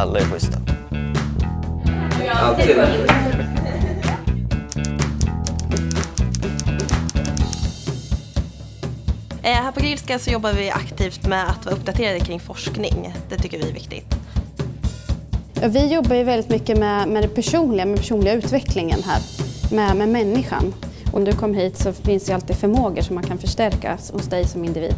Alla är schyssta. Alltid. Eh, Här på Grillska så jobbar vi aktivt med att vara uppdaterade kring forskning. Det tycker vi är viktigt. Vi jobbar ju väldigt mycket med, med det personliga, med personliga utvecklingen här, med, med människan. Om du kom hit så finns det ju alltid förmågor som man kan förstärka hos dig som individ.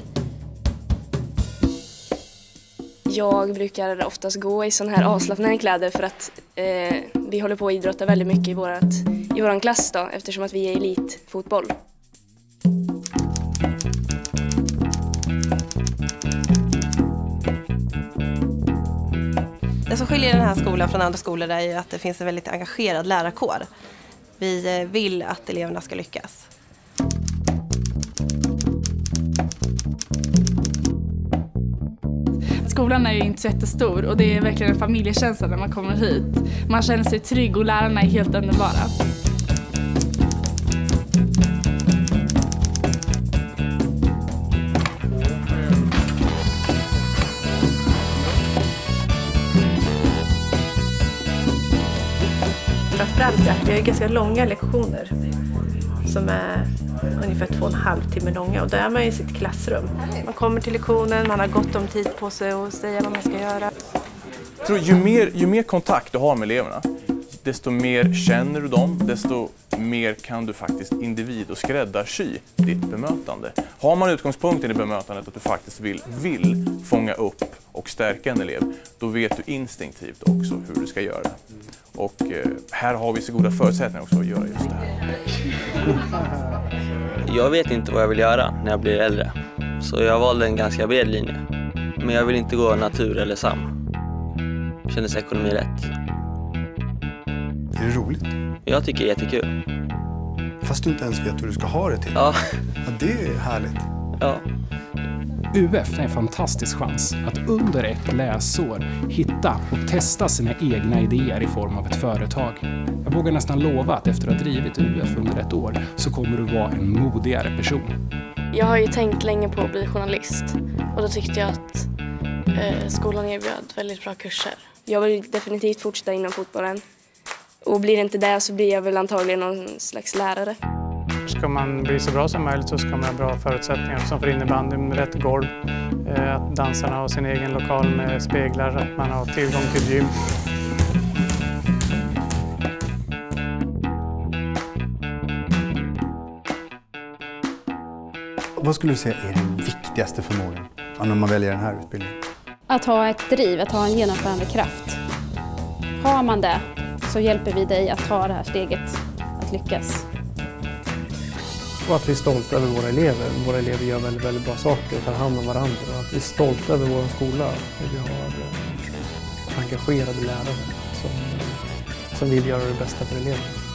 Jag brukar oftast gå i sådana här avslappnade kläder för att eh, vi håller på att idrotta väldigt mycket i, vårat, i våran klass då, eftersom att vi är elitfotboll. Det som skiljer den här skolan från andra skolor är ju att det finns en väldigt engagerad lärarkår. Vi eh, vill att eleverna ska lyckas. Skolan är ju inte så jättestor och det är verkligen en familjekänsla när man kommer hit. Man känner sig trygg och lärarna är helt underbara. Framförallt att vi har ganska långa lektioner som är ungefär två och en halv timme långa och då är man i sitt klassrum. Man kommer till lektionen, man har gott om tid på sig att säga vad man ska göra. Jag tror ju mer, ju mer kontakt du har med eleverna, desto mer känner du dem, desto mer kan du faktiskt individ och skräddarsy ditt bemötande. Har man utgångspunkten i bemötandet att du faktiskt vill, vill fånga upp och stärka en elev, då vet du instinktivt också hur du ska göra. Och eh, här har vi så goda förutsättningar också att göra just det här. Jag vet inte vad jag vill göra när jag blir äldre. Så jag valde en ganska bred linje. Men jag vill inte gå natur eller sam. Kändes ekonomi rätt. Är det roligt? Jag tycker det är jättekul. Fast du inte ens vet vad du ska ha det till. Ja, Ja, det är härligt. ja. UF är en fantastisk chans att under ett läsår hitta och testa sina egna idéer i form av ett företag. Jag vågar nästan lova att efter att ha drivit UF under ett år så kommer du vara en modigare person. Jag har ju tänkt länge på att bli journalist och då tyckte jag att eh, skolan erbjöd väldigt bra kurser. Jag vill definitivt fortsätta inom fotbollen och blir det inte det så blir jag väl antagligen någon slags lärare. Ska man bli så bra som möjligt så ska man ha bra förutsättningar som för innebandy med rätt golv, eh, att dansarna har sin egen lokal med speglar, att man har tillgång till gym. Vad skulle du säga är den viktigaste förmågan när man väljer den här utbildningen? Att ha ett driv, att ha en genomförande kraft. Har man det så hjälper vi dig att ta det här steget att lyckas. Och att vi är stolta över våra elever. Våra elever gör väldigt, väldigt bra saker och tar hand om varandra. Och att vi är stolta över vår skola. Vi har eh, engagerade lärare som, som vill göra det bästa för eleverna.